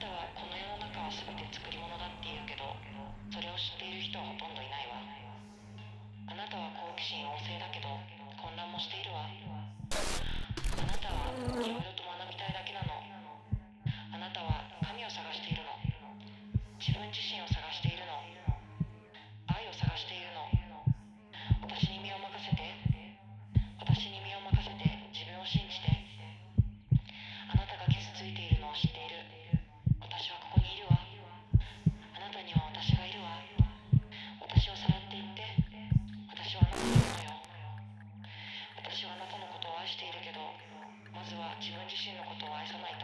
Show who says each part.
Speaker 1: なたはこの世の中は全て作り物だって言うけどそれを知っている人はほとんどいないわ。あなたは好奇心旺盛だけど混乱もしているわ。自身のことを愛さない